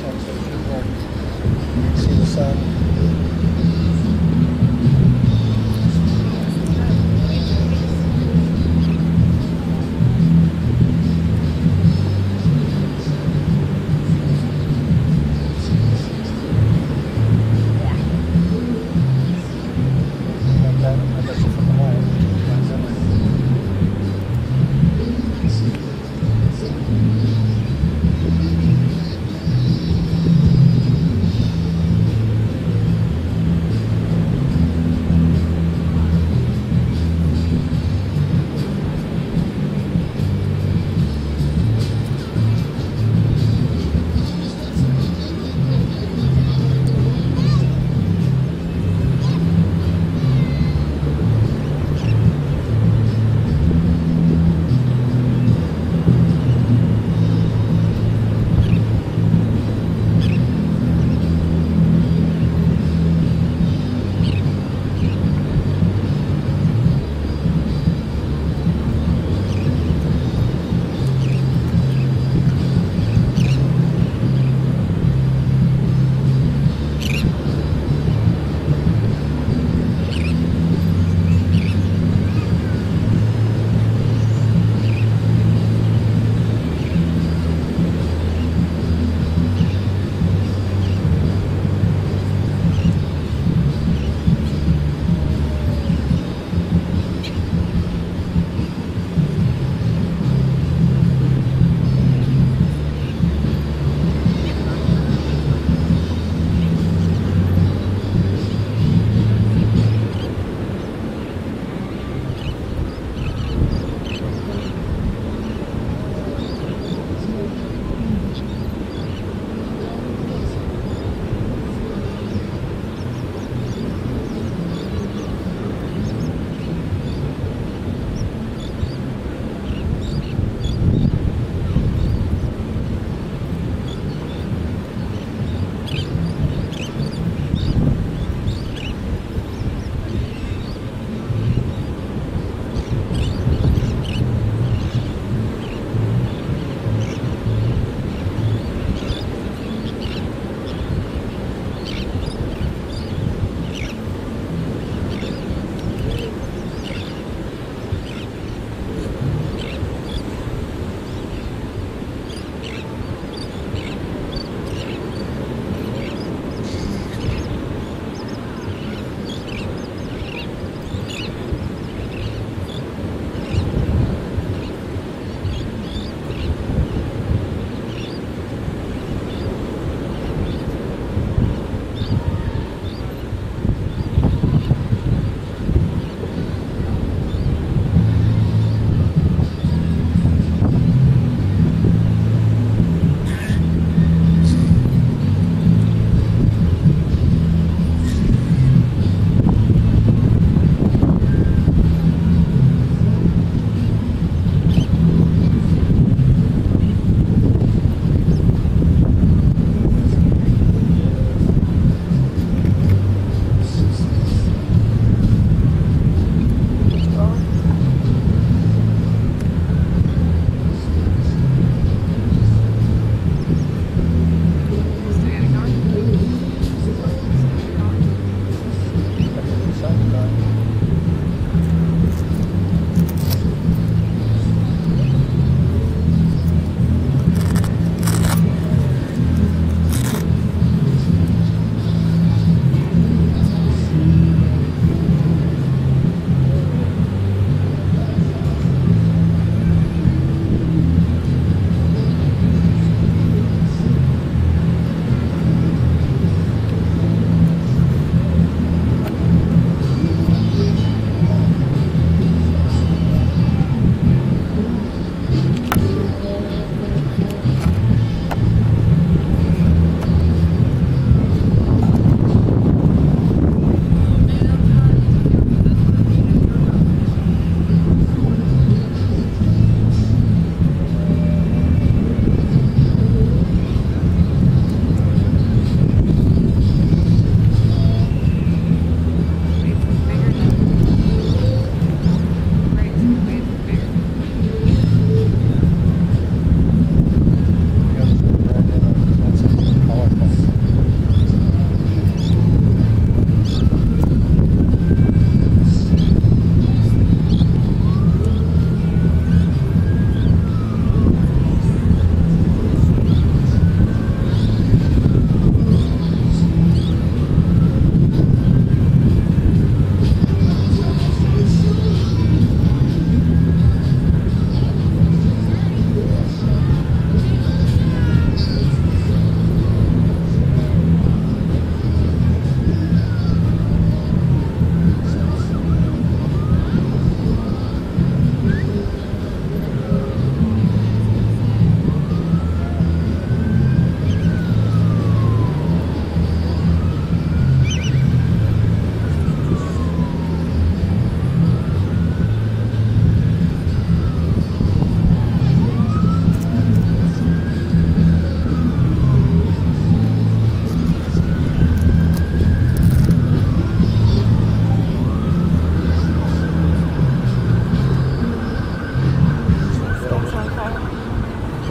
sun, you can see the sun.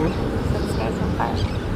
cool. Subscribe and bye.